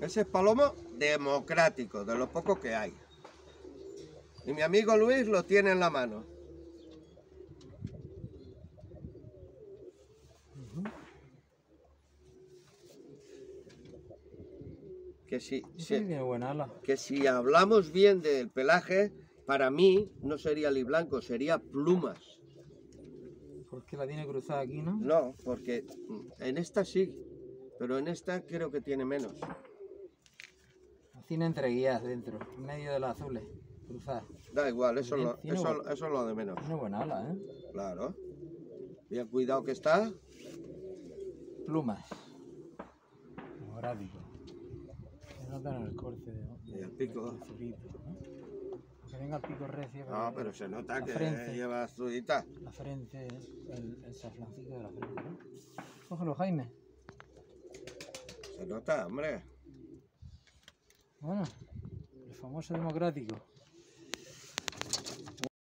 Ese es palomo democrático, de lo poco que hay. Y mi amigo Luis lo tiene en la mano. Que si, Sí, tiene buena ala. que si hablamos bien del pelaje, para mí no sería blanco, sería plumas. Porque la tiene cruzada aquí, ¿no? No, porque en esta sí, pero en esta creo que tiene menos. Tiene entre guías dentro, en medio de las azules, cruzada. Da igual, eso, lo, eso, eso es lo de menos. Tiene buena ala, ¿eh? Claro. Bien cuidado que está. Plumas. Democrático. Se nota en el corte de, Y el pico. del zurito, ¿no? Que venga el pico recio. No, pero se nota que frente. lleva azulita. La frente, el, el saflancito de la frente, ¿no? Cógelo, Jaime. Se nota, hombre. Bueno, el famoso democrático.